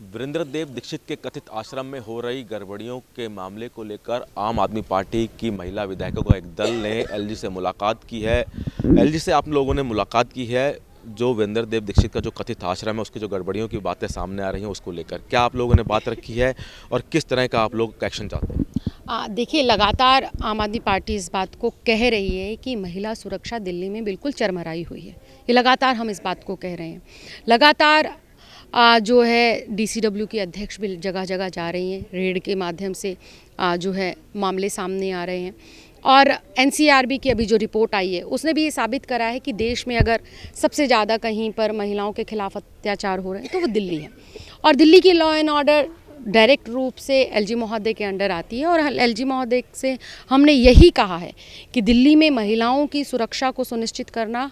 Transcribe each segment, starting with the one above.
वीरेंद्र देव दीक्षित के कथित आश्रम में हो रही गड़बड़ियों के मामले को लेकर आम आदमी पार्टी की महिला विधायकों का एक दल ने एलजी से मुलाकात की है। एलजी से आप लोगों ने मुलाकात की है, जो वीरेंद्र देव दीक्षित का जो कथित आश्रम है, उसकी जो गड़बड़ियों की बातें सामने आ रही हैं, उसको लेकर क्या आप लोगों ने बात रखी है और किस तरह का आप लोग एक्शन चाहते हैं? देखिए, लगातार आम आदमी पार्टी इस बात को कह रही है कि महिला सुरक्षा दिल्ली में बिल्कुल चरमराई हुई है। ये लगातार हम इस बात को कह रहे हैं। लगातार आ, जो है डीसीडब्ल्यू की अध्यक्ष भी जगह जगह जा रही हैं रेड के माध्यम से आ, जो है मामले सामने आ रहे हैं। और एनसीआरबी की अभी जो रिपोर्ट आई है उसने भी ये साबित करा है कि देश में अगर सबसे ज़्यादा कहीं पर महिलाओं के खिलाफ अत्याचार हो रहे हैं तो वो दिल्ली है। और दिल्ली की लॉ एंड ऑर्डर डायरेक्ट रूप से एलजी महोदय के अंडर आती है और एलजी महोदय से हमने यही कहा है कि दिल्ली में महिलाओं की सुरक्षा को सुनिश्चित करना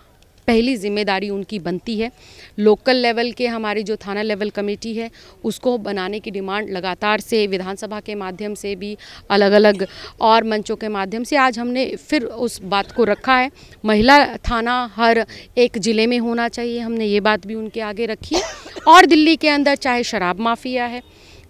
पहली ज़िम्मेदारी उनकी बनती है। लोकल लेवल के हमारी जो थाना लेवल कमेटी है, उसको बनाने की डिमांड लगातार से, विधानसभा के माध्यम से भी अलग अलग और मंचों के माध्यम से आज हमने फिर उस बात को रखा है। महिला थाना हर एक ज़िले में होना चाहिए, हमने ये बात भी उनके आगे रखी। है और दिल्ली के अंदर चाहे शराब माफिया है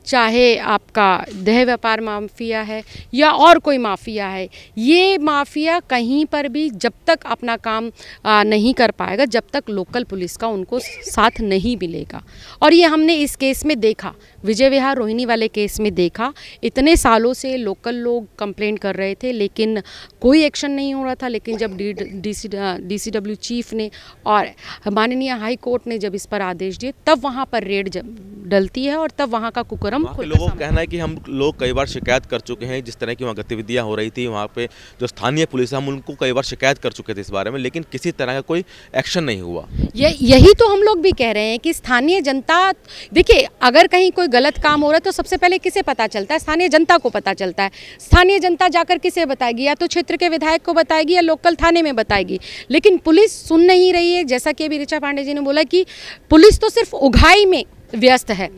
चाहे आपका देह व्यापार माफिया है या और कोई माफिया है ये माफिया कहीं पर भी जब तक अपना काम आ, नहीं कर पाएगा जब तक लोकल पुलिस का उनको साथ नहीं मिलेगा। और ये हमने इस केस में देखा विजय विहार रोहिणी वाले केस में देखा। इतने सालों से लोकल लोग कंप्लेंट कर रहे थे लेकिन कोई एक्शन नहीं हो रहा था लेकिन जब D D C W chief ने और माननीय हाई कोर्ट ने जब इस पर आदेश दिए तब वहाँ पर रेड डलती है और तब वहाँ का कुकरम लोगों का कहना है कि हम लोग कई बार शिकायत कर चुके हैं जिस तरह की वहाँ गतिविधियाँ हो रही थी वहाँ पे जो स्थानीय पुलिस है हम उनको कई बार शिकायत कर चुके थे इस बारे में लेकिन किसी तरह का कोई एक्शन नहीं हुआ। ये यही तो हम लोग भी कह रहे हैं कि स्थानीय जनता देखिए अगर कहीं कोई गलत काम हो रहा है तो सबसे पहले किसे पता चलता है? स्थानीय जनता को पता चलता है। स्थानीय जनता जाकर किसे बताएगी? या तो क्षेत्र के विधायक को बताएगी या लोकल थाने में बताएगी। लेकिन पुलिस सुन नहीं रही है। जैसा कि अभी ऋचा पांडे जी ने बोला कि पुलिस तो सिर्फ़ उघाई में व्यस्त है।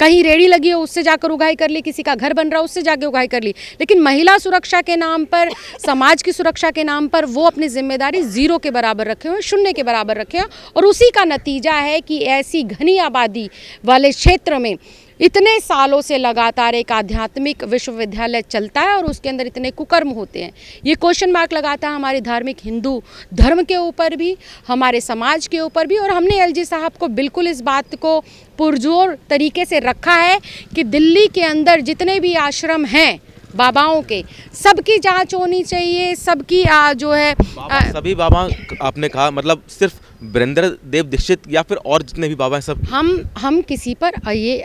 कहीं रेडी लगी हो, उससे जाकर उगाई कर ली, किसी का घर बन रहा हो, उससे जाकर उगाई कर ली। लेकिन महिला सुरक्षा के नाम पर, समाज की सुरक्षा के नाम पर, वो अपनी ज़िम्मेदारी ज़ीरो के बराबर रखे हुए शून्य के बराबर रखे हुए और उसी का नतीजा है कि ऐसी घनी आबादी वाले क्षेत्र में इतने सालों से लगातार एक आध्यात्मिक विश्वविद्यालय चलता है और उसके अंदर इतने कुकर्म होते हैं। ये क्वेश्चन मार्क लगाता है हमारे धार्मिक हिंदू धर्म के ऊपर भी हमारे समाज के ऊपर भी और हमने एलजी साहब को बिल्कुल इस बात को पुरजोर तरीके से रखा है कि दिल्ली के अंदर जितने भी आश्रम हैं बाबाओं के सबकी जाँच होनी चाहिए सबकी जो है बाबा, आ, सभी बाबा आपने कहा मतलब सिर्फ़ वीरेंद्र देव दीक्षित या फिर और जितने भी बाबा हैं सब? हम हम किसी पर ये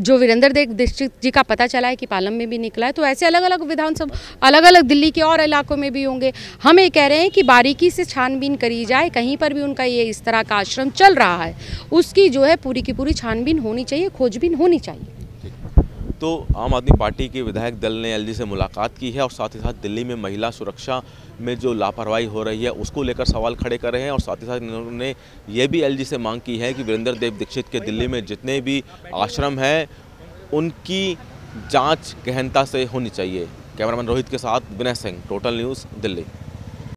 जो वीरेंद्र देव दीक्षित जी का पता चला है कि पालम में भी निकला है तो ऐसे अलग अलग विधानसभा अलग अलग दिल्ली के और इलाकों में भी होंगे। हम ये कह रहे हैं कि बारीकी से छानबीन करी जाए, कहीं पर भी उनका ये इस तरह का आश्रम चल रहा है, उसकी जो है पूरी की पूरी छानबीन होनी चाहिए, खोजबीन होनी चाहिए। तो आम आदमी पार्टी के विधायक दल ने एलजी से मुलाकात की है और साथ ही साथ दिल्ली में महिला सुरक्षा में जो लापरवाही हो रही है, उसको लेकर सवाल खड़े कर रहे हैं और साथ ही साथ इन्होंने ये भी एलजी से मांग की है कि वीरेंद्र देव दीक्षित के दिल्ली में जितने भी आश्रम हैं, उनकी जाँच गहनता से होनी चाहिए। कैमरामैन रोहित के साथ विनय सिंह टोटल न्यूज़ दिल्ली।